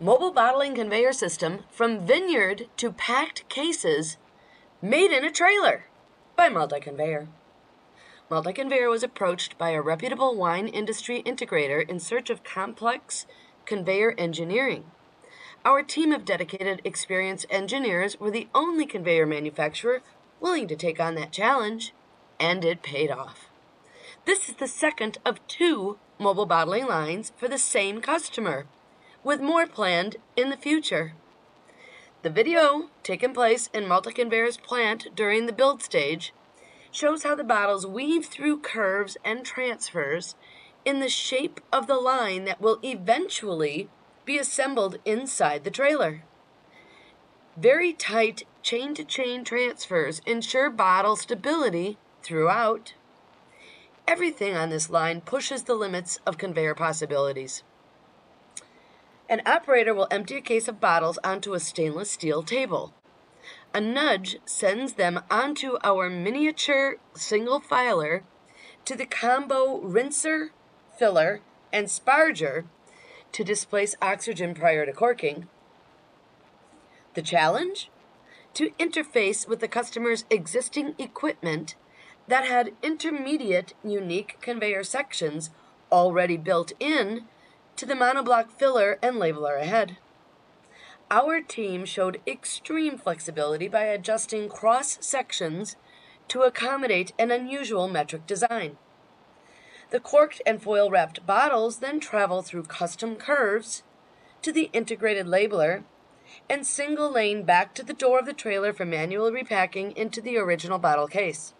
Mobile bottling conveyor system from vineyard to packed cases made in a trailer by Multi Conveyor. Multi Conveyor was approached by a reputable wine industry integrator in search of complex conveyor engineering. Our team of dedicated, experienced engineers were the only conveyor manufacturer willing to take on that challenge, and it paid off. This is the second of two mobile bottling lines for the same customer with more planned in the future. The video, taken place in Multiconveyor's plant during the build stage, shows how the bottles weave through curves and transfers in the shape of the line that will eventually be assembled inside the trailer. Very tight chain to chain transfers ensure bottle stability throughout. Everything on this line pushes the limits of conveyor possibilities. An operator will empty a case of bottles onto a stainless steel table. A nudge sends them onto our miniature single filer to the combo rinser, filler, and sparger to displace oxygen prior to corking. The challenge? To interface with the customer's existing equipment that had intermediate unique conveyor sections already built in to the monoblock filler and labeler ahead. Our team showed extreme flexibility by adjusting cross sections to accommodate an unusual metric design. The corked and foil wrapped bottles then travel through custom curves to the integrated labeler and single lane back to the door of the trailer for manual repacking into the original bottle case.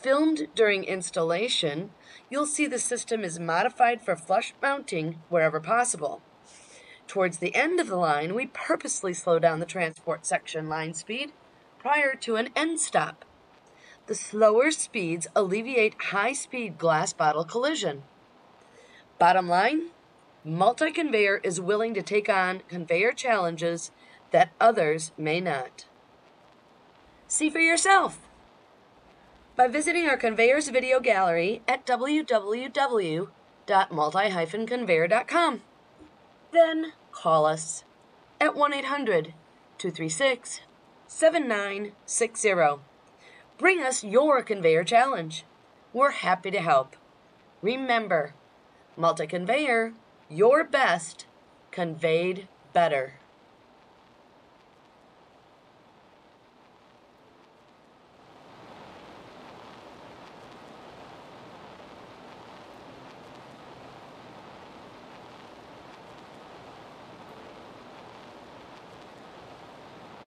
Filmed during installation, you'll see the system is modified for flush mounting wherever possible. Towards the end of the line, we purposely slow down the transport section line speed prior to an end stop. The slower speeds alleviate high-speed glass bottle collision. Bottom line, multi-conveyor is willing to take on conveyor challenges that others may not. See for yourself by visiting our conveyors video gallery at www.multi-conveyor.com. Then call us at 1-800-236-7960. Bring us your conveyor challenge. We're happy to help. Remember, multi-conveyor, your best, conveyed better.